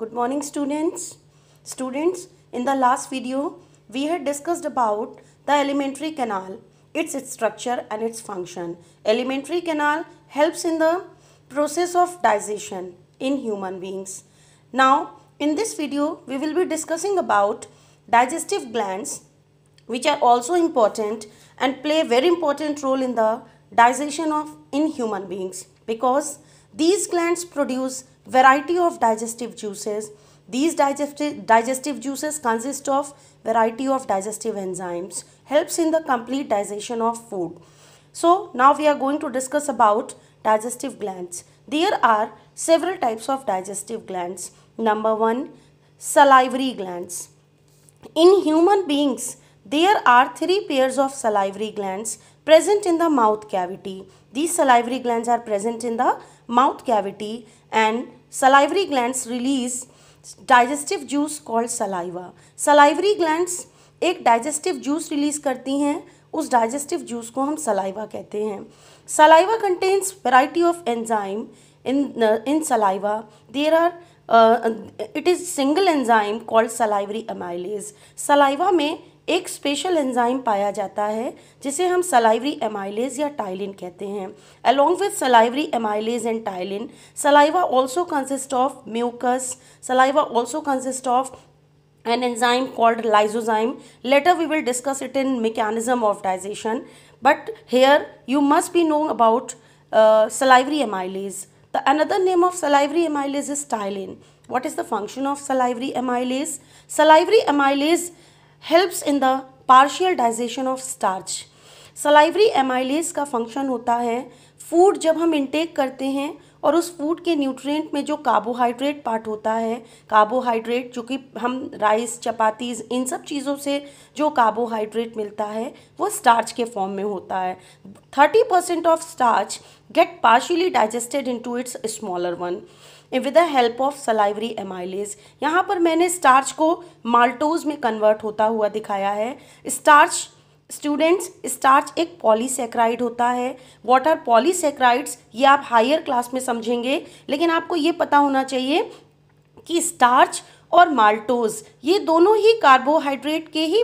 Good morning students. Students, in the last video, we had discussed about the alimentary canal, its structure and its function. Alimentary canal helps in the process of digestion in human beings. Now, in this video, we will be discussing about digestive glands which are also important and play a very important role in the digestion of in human beings because these glands produce variety of digestive juices. These digestive, digestive juices consist of variety of digestive enzymes, helps in the complete digestion of food. So now we are going to discuss about digestive glands. There are several types of digestive glands. Number one, salivary glands. In human beings, there are three pairs of salivary glands present in the mouth cavity. These salivary glands are present in the mouth cavity and salivary glands release digestive juice called saliva. Salivary glands एक digestive juice release करती हैं उस digestive juice को हम saliva कहते हैं saliva contains variety of enzyme in uh, in saliva there are uh, it is single enzyme called salivary amylase saliva में एक स्पेशल एंजाइम पाया जाता है, जिसे हम सलाइवरी एमाइलेज या टाइलिन कहते हैं। Along with salivary amylase and ptyalin saliva also consist of mucus saliva also consist of an enzyme called lysozyme later we will discuss it in mechanism of digestion but here you must be know about salivary amylase the another name of salivary amylase is ptyalin what is the function of salivary amylase salivary amylase helps in the partial digestion of starch salivary amylase का function होता है food जब हम intake करते हैं और उस food के न्यूट्रिएंट में जो कार्बोहाइड्रेट पार्ट होता है कार्बोहाइड्रेट जो कि हम राइस चपातीज इन सब चीज़ों से जो कार्बोहाइड्रेट मिलता है, वो स्टार्च के फॉर्म में होता है। Thirty percent of starch get partially digested into its smaller one with the help of salivary amylase यहाँ पर मैंने स्टार्च को माल्टोज में कन्वर्ट होता हुआ दिखाया है। स्टार्च स्टूडेंट्स स्टार्च एक पॉलीसेक्राइड होता है। वॉट आर पॉलीसेक्राइड्स ये आप हायर क्लास में समझेंगे, लेकिन आपको ये पता होना चाहिए कि स्टार्च और माल्टोज ये दोनों ही कार्बोहाइड्रेट के ही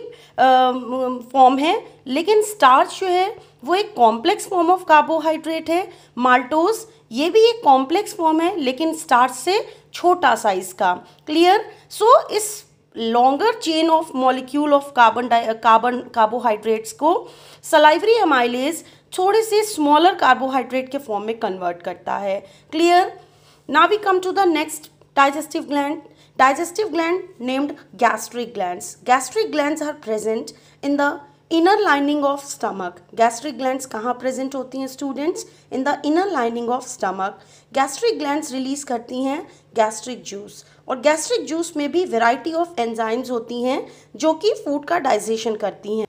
फॉर्म हैं, लेकिन स्टार्च जो है, वो एक कॉम्प्लेक्स फॉर्म ऑफ़ कार्बोहाइड्रेट है। माल्टोज ये भी एक कॉम्प्लेक्स फॉर्म है लेकिन स्टार्च से छोटा साइज़ का। क्लियर सो so, इस longer chain of molecule of carbon carbon carbohydrates को सलाइवरी एमाइलेज थोड़े से स्मॉलर कार्बोहाइड्रेट के फॉर्म में कन्वर्ट करता है। क्लियर ना we come to the next digestive gland digestive gland named gastric glands gastric glands are present in the inner lining of stomach gastric glands कहाँ present होती हैं students in the inner lining of stomach gastric glands release करती हैं gastric juice और gastric juice में भी variety of enzymes होती हैं जो कि फ़ूड का डाइजेशन करती हैं।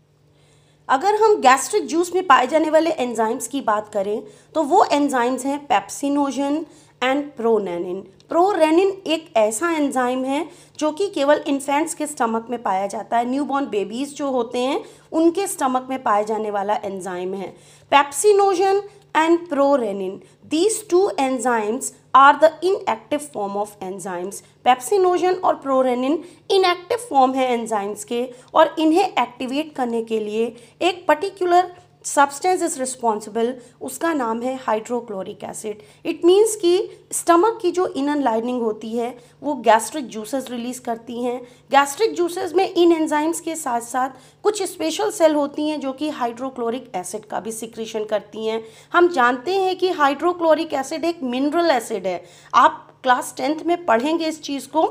अगर हम गैस्ट्रिक जूस में पाए जाने वाले एंजाइम्स की बात करें तो वो एंजाइम्स हैं पेप्सिनोजन एंड प्रोनेनिन प्रोरेनिन एक ऐसा एंजाइम है जो कि केवल इन्फेंट्स के स्टमक में पाया जाता है। न्यूबॉर्न बेबीज जो होते हैं, उनके स्टमक में पाए जाने वाला एंजाइम है। Pepsinogen and prorennin these two enzymes are the inactive form of enzymes. Pepsinogen और प्रोरेनिन इनएक्टिव फॉर्म है एंजाइम्स के और इन्हें एक्टिवेट करने के लिए एक पर्टिकुलर सब्सटेंस इज़ रिस्पॉन्सिबल उसका नाम है हाइड्रोक्लोरिक एसिड इट मीन्स कि स्टमक की जो इनर लाइनिंग होती है, वो गैस्ट्रिक जूसेस रिलीज़ करती हैं. गैस्ट्रिक जूसेस में इन एंजाइम्स के साथ साथ कुछ स्पेशल सेल होती हैं जो कि हाइड्रोक्लोरिक एसिड का भी सिक्रीशन करती हैं. हम जानते हैं कि हाइड्रोक्लोरिक एसिड एक मिनरल एसिड है. आप क्लास टेंथ में पढ़ेंगे इस चीज़ को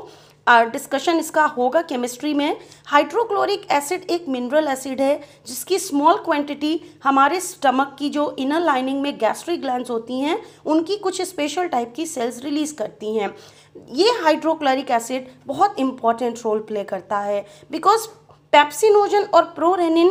डिस्कशन इसका होगा केमिस्ट्री में। हाइड्रोक्लोरिक एसिड एक मिनरल एसिड है, जिसकी स्मॉल क्वांटिटी हमारे स्टमक की जो इनर लाइनिंग में गैस्ट्रिक ग्लैंड होती हैं, उनकी कुछ स्पेशल टाइप की सेल्स रिलीज़ करती हैं। ये हाइड्रोक्लोरिक एसिड बहुत इंपॉर्टेंट रोल प्ले करता है बिकॉज़ पैप्सिनोजन और प्रोरेनिन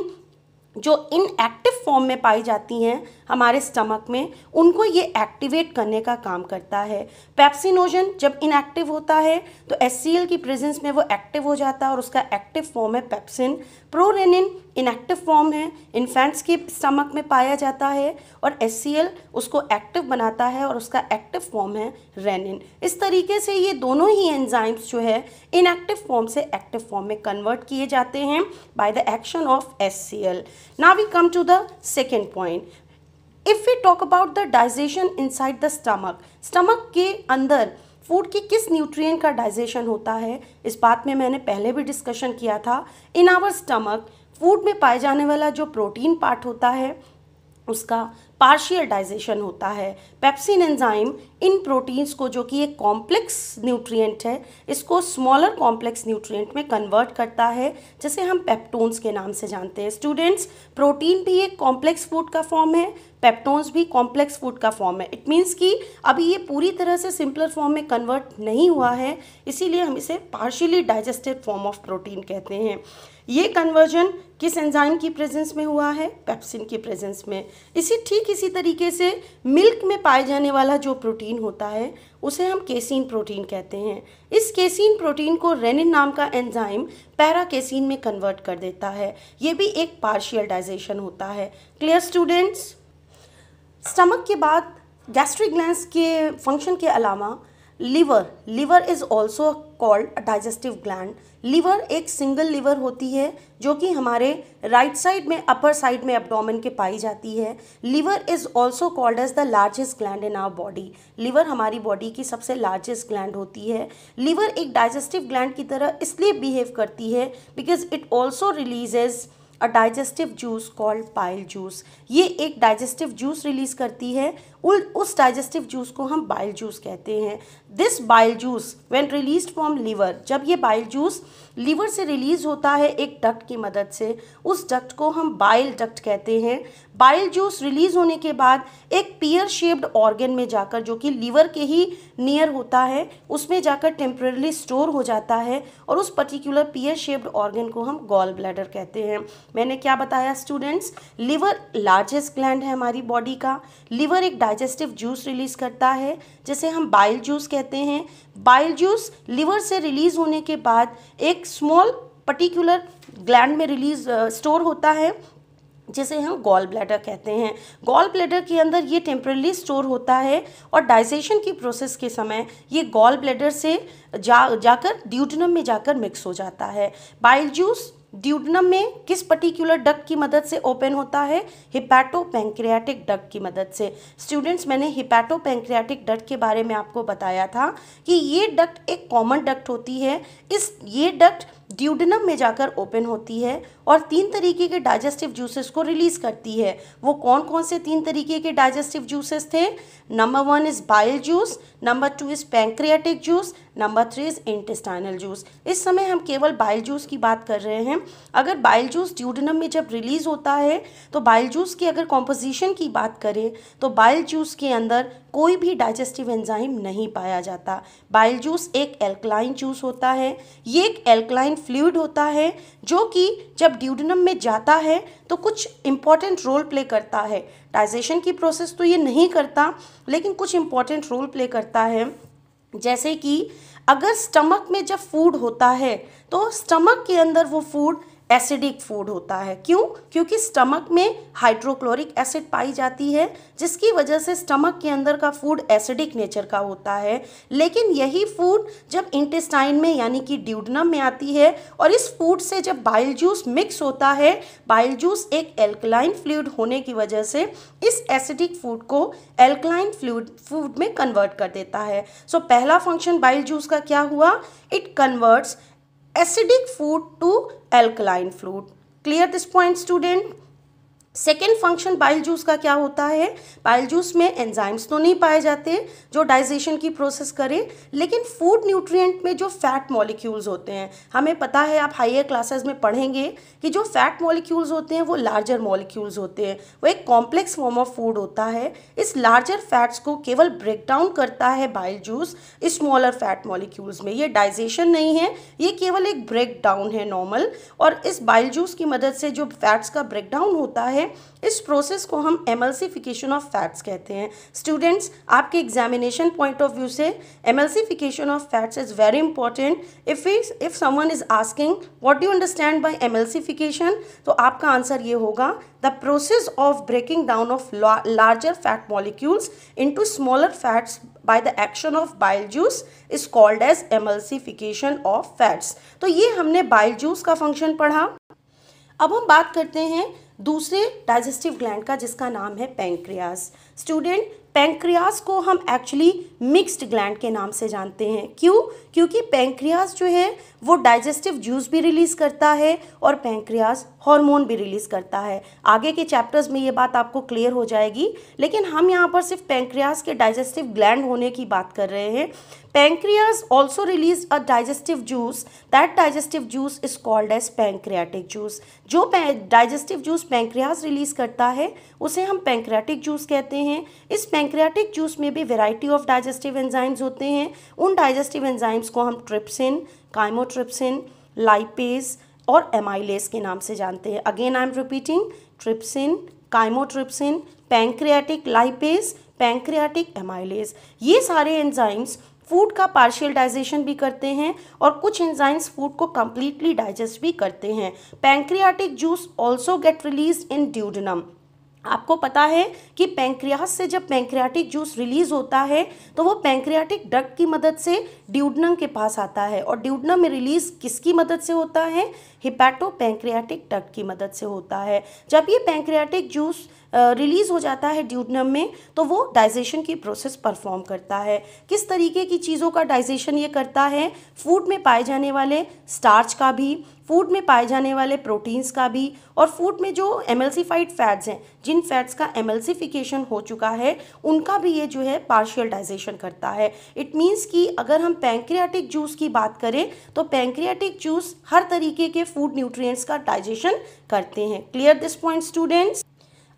जो इनएक्टिव फॉर्म में पाई जाती हैं हमारे स्टमक में, उनको ये एक्टिवेट करने का काम करता है। पैप्सिनोजन जब इनएक्टिव होता है तो एस की प्रेजेंस में वो एक्टिव हो जाता है और उसका एक्टिव फॉर्म है पैप्सिन प्रोरेनिन इनएक्टिव फॉर्म है इन्फेंट्स के स्टमक में पाया जाता है और SCL उसको एक्टिव बनाता है और उसका एक्टिव फॉर्म है रेनिन इस तरीके से ये दोनों ही एंजाइम्स जो है इनएक्टिव फॉर्म से एक्टिव फॉर्म में कन्वर्ट किए जाते हैं by the action of H C L now we come to the second point if we talk about the digestion inside the stomach stomach के अंदर फ़ूड की किस न्यूट्रिएंट का डाइजेशन होता है, इस बात में मैंने पहले भी डिस्कशन किया था. इन आवर स्टमक फ़ूड में पाए जाने वाला जो प्रोटीन पार्ट होता है, उसका पार्शियल डाइजेशन होता है। पेप्सिन एंजाइम इन प्रोटीन्स को जो कि एक कॉम्प्लेक्स न्यूट्रिएंट है, इसको स्मॉलर कॉम्प्लेक्स न्यूट्रिएंट में कन्वर्ट करता है, जैसे हम पेप्टोन्स के नाम से जानते हैं। स्टूडेंट्स, प्रोटीन भी एक कॉम्प्लेक्स फ़ूड का फॉर्म है, पेप्टोन्स भी कॉम्प्लेक्स फ़ूड का फॉर्म है। इट मीन्स कि अभी ये पूरी तरह से सिंपलर फॉर्म में कन्वर्ट नहीं हुआ है, इसीलिए हम इसे partially digested form of protein कहते हैं। ये कन्वर्जन किस एंजाइम की प्रेजेंस में हुआ है? पेप्सिन की प्रेजेंस में। इसी ठीक इसी तरीके से मिल्क में पाए जाने वाला जो प्रोटीन होता है, उसे हम केसिन प्रोटीन कहते हैं। इस केसिन प्रोटीन को रेनिन नाम का एंजाइम पैरा केसिन में कन्वर्ट कर देता है। ये भी एक पार्शियल डाइजेशन होता है। क्लियर स्टूडेंट्स स्टमक के बाद गैस्ट्रिक ग्लैंड के फ़ंक्शन के अलावा liver liver is also called digestive gland liver एक सिंगल लीवर होती है, जो कि हमारे राइट right साइड में अपर साइड में एब्डोमेन के पाई जाती है। Liver is also called as the largest gland in our body liver हमारी बॉडी की सबसे लार्जेस्ट ग्लैंड होती है। लीवर एक डाइजेस्टिव ग्लैंड की तरह इसलिए बिहेव करती है because it also releases a digestive juice called bile juice ये एक डाइजेस्टिव जूस रिलीज़ करती है उस डाइजेस्टिव जूस को हम बाइल जूस कहते हैं। This bile juice when release from liver जब ये बाइल जूस लीवर से रिलीज़ होता है एक डक्ट की मदद से, उस डक्ट को हम बाइल डक्ट कहते हैं। बाइल जूस रिलीज़ होने के बाद एक पियर शेप्ड ऑर्गन में जाकर, जो कि लीवर के ही नियर होता है, उसमें जाकर टेम्परली स्टोर हो जाता है और उस पर्टिकुलर पियर शेप्ड ऑर्गन को हम गॉल ब्लैडर कहते हैं। मैंने क्या बताया स्टूडेंट्स लीवर लार्जेस्ट ग्लैंड है हमारी बॉडी का। लीवर एक डाइजेस्टिव जूस रिलीज़ करता है, जिसे हम बाइल जूस कहते हैं। बाइल जूस लिवर से रिलीज़ होने के बाद एक स्मॉल पर्टिकुलर ग्लैंड में रिलीज़ स्टोर होता है, जिसे हम गॉल ब्लैडर कहते हैं। गॉल ब्लैडर के अंदर ये टेम्परली स्टोर होता है और डाइजेशन की प्रोसेस के समय ये गॉल ब्लैडर से जा, जाकर ड्यूटनम में जाकर मिक्स हो जाता है। बाइल जूस ड्यूडनम में किस पर्टिकुलर डक की मदद से ओपन होता है? हिपैटो पैंक्रियाटिक डक की मदद से। स्टूडेंट्स मैंने हिपैटो पैंक्रियाटिक डक के बारे में आपको बताया था कि ये डक्ट एक कॉमन डक्ट होती है। इस ये डक्ट ड्यूडनम में जाकर ओपन होती है। और तीन तरीके के डाइजेस्टिव जूसेस को रिलीज़ करती है। वो कौन कौन से तीन तरीके के डाइजेस्टिव जूसेस थे? Number one is bile juice number two is pancreatic juice number three is intestinal juice इस समय हम केवल बाइल जूस की बात कर रहे हैं। अगर बाइल जूस ड्यूडनम में जब रिलीज़ होता है तो बाइल जूस की अगर कॉम्पोजिशन की बात करें तो बाइल जूस के अंदर कोई भी डाइजेस्टिव एंजाइम नहीं पाया जाता। बाइल जूस एक एल्कलाइन जूस होता है। ये एक एल्कलाइन फ्लूड होता है जो कि जब ड्यूडनम में जाता है तो कुछ इंपॉर्टेंट रोल प्ले करता है। डाइजेशन की प्रोसेस तो ये नहीं करता, लेकिन कुछ इंपॉर्टेंट रोल प्ले करता है। जैसे कि अगर स्टमक में जब फ़ूड होता है तो स्टमक के अंदर वो फ़ूड एसिडिक फ़ूड होता है। क्यों? क्योंकि स्टमक में हाइड्रोक्लोरिक एसिड पाई जाती है जिसकी वजह से स्टमक के अंदर का फ़ूड एसिडिक नेचर का होता है। लेकिन यही फ़ूड जब इंटेस्टाइन में यानी कि ड्यूडनम में आती है और इस फ़ूड से जब बाइल जूस मिक्स होता है बाइल जूस एक एल्कलाइन फ्लूड होने की वजह से इस एसिडिक फ़ूड को एल्कलाइन फ्लूड फ़ूड में कन्वर्ट कर देता है। सो so, पहला फ़ंक्शन बाइल जूस का क्या हुआ? It converts acidic food to alkaline food. Clear this point student? Second function bile juice का क्या होता है? बाइल जूस में एंजाइम्स तो नहीं पाए जाते जो डाइजेशन की प्रोसेस करें, लेकिन फ़ूड न्यूट्रिएंट में जो फैट मॉलिक्यूल्स होते हैं, हमें पता है, आप हाइयर क्लासेस में पढ़ेंगे कि जो फैट मॉलिक्यूल्स होते हैं, वो लार्जर मॉलिक्यूल्स होते हैं। वो एक कॉम्प्लेक्स फॉर्म ऑफ़ फ़ूड होता है। इस लार्जर फैट्स को केवल ब्रेक डाउन करता है bile juice smaller fat molecules में। ये डाइजेशन नहीं है, ये केवल एक ब्रेक डाउन है नॉर्मल और इस बाइल जूस की मदद से जो फैट्स का ब्रेक डाउन होता है इस प्रोसेस को हम एमल्सिफिकेशन ऑफ़ फैट्स कहते हैं। स्टूडेंट्स आपके एग्जामिनेशन पॉइंट ऑफ़ व्यू से emulsification of fats is very important if if someone is asking what do understand by emulsification तो आपका आंसर ये होगा the process of breaking down of larger fat molecules into smaller fats by the action of bile juice is called as emulsification of fats तो ये हमने bile juice का function पढ़ा। अब हम बात करते हैं दूसरे डाइजेस्टिव ग्लैंड का जिसका नाम है पेंक्रियास। स्टूडेंट पैंक्रियास को हम एक्चुअली मिक्स्ड ग्लैंड के नाम से जानते हैं। क्यों? क्योंकि पैंक्रियास जो है, वो डाइजेस्टिव जूस भी रिलीज़ करता है और पैंक्रियास हार्मोन भी रिलीज़ करता है। आगे के चैप्टर्स में ये बात आपको क्लियर हो जाएगी, लेकिन हम यहाँ पर सिर्फ़ पैंक्रियास के डाइजेस्टिव ग्लैंड होने की बात कर रहे हैं। Pancreas also release a digestive juice that digestive juice is called as pancreatic juice जो डाइजेस्टिव जूस पैंक्रियास रिलीज़ करता है, उसे हम पैंक्रियाटिक जूस कहते हैं। इस पैंक्रियाटिक जूस में भी वेराइटी ऑफ़ डाइजेस्टिव एंजाइम्स होते हैं। उन डाइजेस्टिव एंजाइम्स को हम ट्रिप्सिन काइमोट्रिप्सिन लाइपेज और एमाइलेस के नाम से जानते हैं। Again I am repeating trypsin chymotrypsin pancreatic lipase pancreatic amylase ये सारे एंजाइम्स फ़ूड का पार्शियल डाइजेशन भी करते हैं और कुछ एंजाइम्स फ़ूड को कम्प्लीटली डाइजेस्ट भी करते हैं। Pancreatic juice also get release in duodenum आपको पता है कि पैंक्रियास से जब पैंक्रियाटिक जूस रिलीज़ होता है तो वो पैंक्रियाटिक डक्ट की मदद से ड्यूडनम के पास आता है। और ड्यूडनम में रिलीज़ किसकी मदद से होता है? हिपैटो पैंक्रियाटिक डक्ट की मदद से होता है। जब ये पैंक्रियाटिक जूस रिलीज़ हो जाता है ड्यूडनम में तो वो डाइजेशन की प्रोसेस परफॉर्म करता है। किस तरीके की चीज़ों का डाइजेशन ये करता है? फ़ूड में पाए जाने वाले स्टार्च का भी, फ़ूड में पाए जाने वाले प्रोटीन्स का भी, और फ़ूड में जो एमल्सीफाइड फैट्स हैं, जिन फैट्स का एमल्सिफिकेशन हो चुका है, उनका भी ये जो है पार्शियल डाइजेशन करता है। इट मीन्स कि अगर हम पैंक्रियाटिक जूस की बात करें तो पैंक्रियाटिक जूस हर तरीके के फ़ूड न्यूट्रिएंट्स का डाइजेशन करते हैं। Clear this point, students?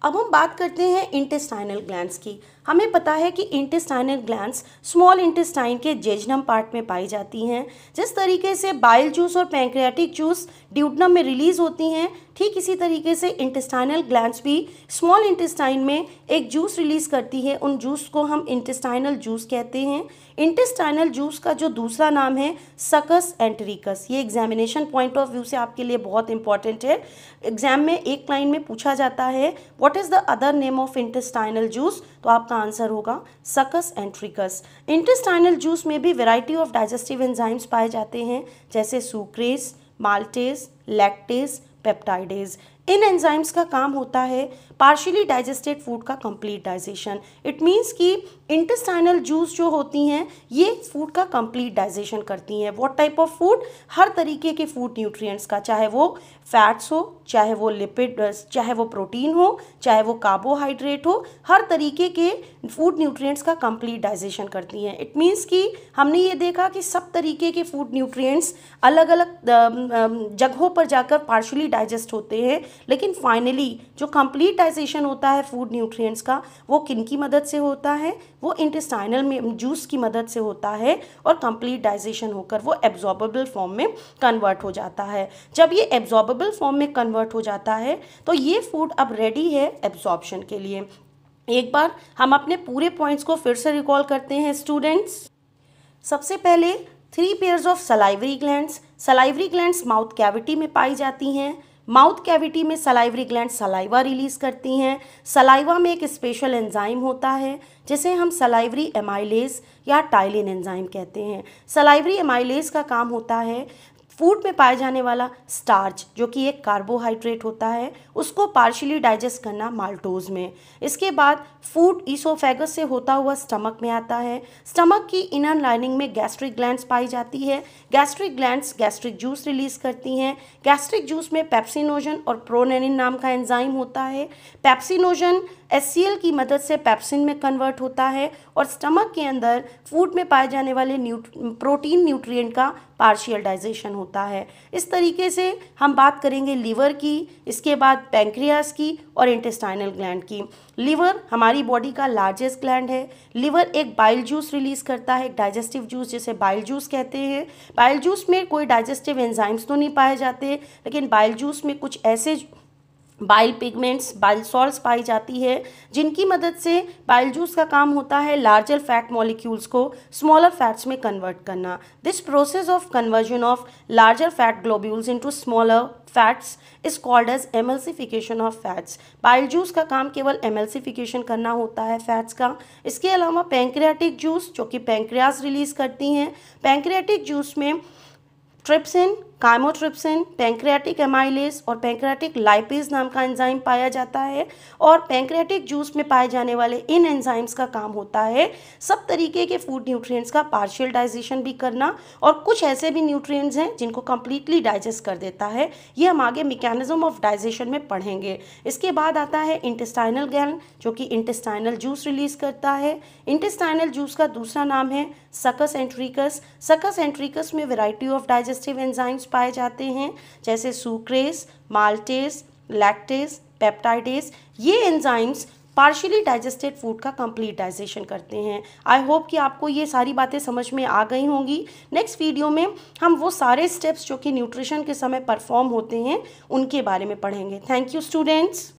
अब हम बात करते हैं इंटेस्टाइनल ग्लैंड्स की। हमें पता है कि इंटेस्टाइनल ग्लैंड्स स्मॉल इंटेस्टाइन के जेजनम पार्ट में पाई जाती हैं। जिस तरीके से बाइल जूस और पैंक्रियाटिक जूस ड्यूटनम में रिलीज़ होती हैं ठीक इसी तरीके से इंटेस्टाइनल ग्लैंड्स भी स्मॉल इंटेस्टाइन में एक जूस रिलीज़ करती है। उन जूस को हम इंटेस्टाइनल जूस कहते हैं। इंटेस्टाइनल जूस का जो दूसरा नाम है सकस एंटरिकस ये एग्जामिनेशन पॉइंट ऑफ़ व्यू से आपके लिए बहुत इंपॉर्टेंट है। एग्ज़ाम में एक लाइन में पूछा जाता है what is the other name of intestinal juice तो आपका आंसर होगा सकस एंट्रिकस इंटेस्टाइनल जूस में भी वेराइटी ऑफ़ डाइजेस्टिव एंजाइम्स पाए जाते हैं, जैसे सुक्रेस माल्टेस लैक्टेज peptidase इन एंजाइम्स का काम होता है पार्शियली डाइजेस्टेड फ़ूड का कंप्लीट डाइजेशन इट मीन्स कि इंटेस्टाइनल जूस जो होती हैं, ये फ़ूड का कंप्लीट डाइजेशन करती हैं. वॉट टाइप ऑफ़ फ़ूड हर तरीके के फ़ूड न्यूट्रिएंट्स का, चाहे वो फैट्स हो, चाहे वो लिपिड चाहे वो प्रोटीन हो, चाहे वो कार्बोहाइड्रेट हो, हर तरीके के फ़ूड न्यूट्रिएंट्स का कंप्लीट डाइजेशन करती हैं. इट मीन्स कि हमने ये देखा कि सब तरीके के फ़ूड न्यूट्रिएंट्स अलग अलग जगहों पर जाकर पार्शली डाइजेस्ट होते हैं लेकिन फाइनली जो कंप्लीट डाइजेशन होता है फ़ूड न्यूट्रिएंट्स का, वो किन की मदद से होता है? वो इंटेस्टाइनल में जूस की मदद से होता है और कंप्लीट डाइजेशन होकर वो एब्जॉर्बेबल फॉर्म में कन्वर्ट हो जाता है। जब ये एब्जॉर्बेबल फॉर्म में कन्वर्ट हो जाता है तो ये फ़ूड अब रेडी है एब्जॉर्बशन के लिए। एक बार हम अपने पूरे पॉइंट्स को फिर से रिकॉल करते हैं स्टूडेंट्स सबसे पहले three pairs of salivary glands salivary glands mouth cavity में पाई जाती हैं। माउथ कैविटी में सलाइवरी ग्लैंड सलाइवा रिलीज़ करती हैं। सलाइवा में एक स्पेशल एंजाइम होता है, जिसे हम सलाइवरी एमाइलेज या टाइलिन एंजाइम कहते हैं। सलाइवरी एमाइलेज का काम होता है फ़ूड में पाए जाने वाला स्टार्च, जो कि एक कार्बोहाइड्रेट होता है, उसको पार्शियली डाइजेस्ट करना माल्टोज में। इसके बाद फ़ूड ईसोफेगस से होता हुआ स्टमक में आता है। स्टमक की इनर लाइनिंग में गैस्ट्रिक ग्लैंड्स पाई जाती है। Gastric glands gastric juice release करती हैं। गैस्ट्रिक जूस में पेप्सिनोजन और प्रोनेनिन नाम का एंजाइम होता है। पेप्सिनोजन एस की मदद से पैप्सिन में कन्वर्ट होता है और स्टमक के अंदर फ़ूड में पाए जाने वाले न्यूट प्रोटीन न्यूट्रिएंट का पार्शियल डाइजेशन होता है। इस तरीके से हम बात करेंगे लीवर की, इसके बाद पैंक्रियास की और इंटेस्टाइनल ग्लैंड की। लीवर हमारी बॉडी का लार्जेस्ट ग्लैंड है। लीवर एक बाइल जूस रिलीज़ करता है, एक डाइजेस्टिव जूस जिसे बाइल जूस कहते हैं। बाइल जूस में कोई डाइजेस्टिव एंजाइम्स तो नहीं पाए जाते, लेकिन बाइल जूस में कुछ ऐसे बाइल पिगमेंट्स, बाइल सॉल्ट्स पाई जाती है, जिनकी मदद से बाइल जूस का काम होता है लार्जर फैट मॉलिक्यूल्स को स्मॉलर फैट्स में कन्वर्ट करना। This process of conversion of larger fat globules into smaller fats is called as emulsification of fats bile juice का काम केवल एमल्सिफिकेशन करना होता है फैट्स का। इसके अलावा पेंक्रियाटिक जूस जो कि पेंक्रियाज रिलीज़ करती हैं पेंक्रियाटिक जूस में ट्रिप्सिन काइमोट्रिप्सिन पैंक्रियाटिक एमाइलेस और पैंक्रियाटिक लाइपेज नाम का एंजाइम पाया जाता है और पैंक्रियाटिक जूस में पाए जाने वाले इन एंजाइम्स का काम होता है। सब तरीके के फ़ूड न्यूट्रिएंट्स का पार्शियल डाइजेशन भी करना और कुछ ऐसे भी न्यूट्रिएंट्स हैं जिनको कम्प्लीटली डाइजेस्ट कर देता है। ये हम आगे मेकेनिज्म ऑफ़ डाइजेशन में पढ़ेंगे। इसके बाद आता है इंटेस्टाइनल गैन जो कि इंटेस्टाइनल जूस रिलीज़ करता है। इंटेस्टाइनल जूस का दूसरा नाम है सकस एंट्रिकस सकस एंट्रिकस में वेराइटी ऑफ़ डाइजेस्टिव एंजाइम्स पाए जाते हैं, जैसे सुक्रेस माल्टेस लैक्टेस पेप्टाइडेस ये एंजाइम्स पार्शियली डाइजेस्टेड फ़ूड का कंप्लीट डाइजेशन करते हैं। आई होप कि आपको ये सारी बातें समझ में आ गई होंगी। नेक्स्ट वीडियो में हम वो सारे स्टेप्स जो कि न्यूट्रिशन के समय परफॉर्म होते हैं, उनके बारे में पढ़ेंगे। Thank you students